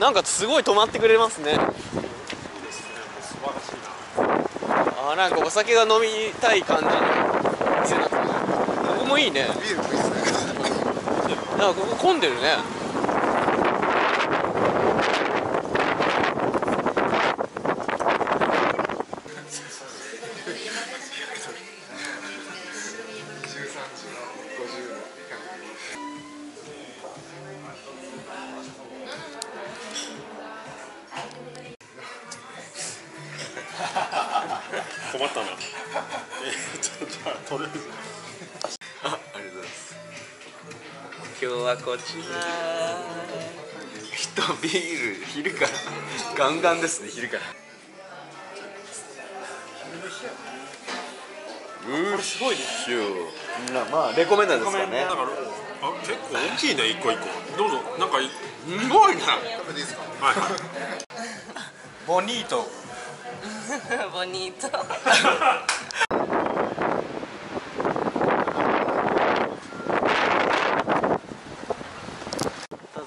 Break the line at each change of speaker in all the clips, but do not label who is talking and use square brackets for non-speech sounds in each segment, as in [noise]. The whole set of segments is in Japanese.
なんかすごい止まってくれますね。あーなんかお酒が飲みたい感じの店になってここもいいね。
ビールもいいですね。
なんかここ混んでるね
困ったな。[laughs] えー、ちょっとじゃあとりあえず
あありがとうございます。今日はこちら。人ビール昼から。ガンガンですね昼から。うっすごいですよまあレコメンダーですからね。
だからあ結構大きいね一個一個。どうぞ。なんかい
すごいな。
食べていいですか？
はいはい。[laughs]
ボニート [laughs]
ボニート
だ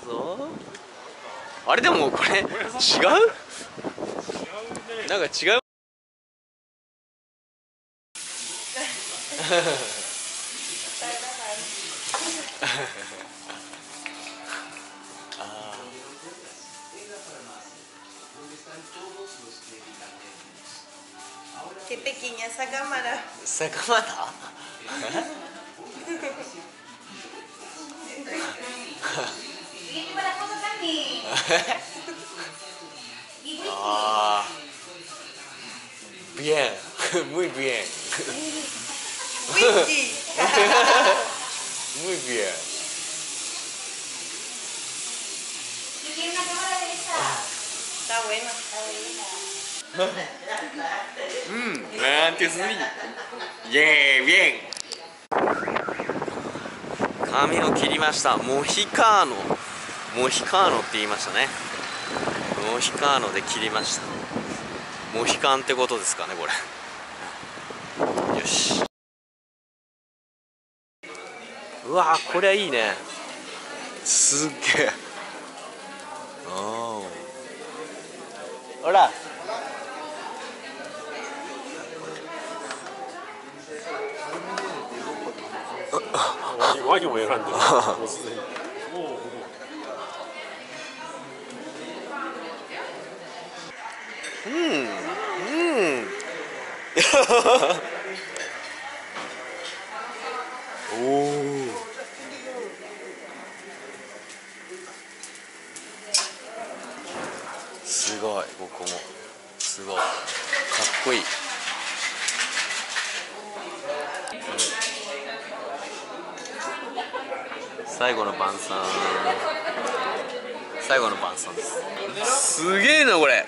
ぞ。あれでもこれ違う？なんか違う？あ [laughs]
Qué pequeña esa cámara.
Esa
cámara. [laughs] ah, bien, [laughs] muy bien. [laughs] Muy bien.
Está bueno.
Está buena.
うん one two three。エーイ。bien 髪を切りました。 mohicano。mohicano って言いましたね。 mohicano で切りました。モヒカンってことですかねこれ。よし。うわこりゃいいね。すっげえ。ああほら
ワインも選んでるもうすでにもう
うんうんおおすごいここも。すごい。かっこいい。最後の晩餐。最後の晩餐です。すげえなこれ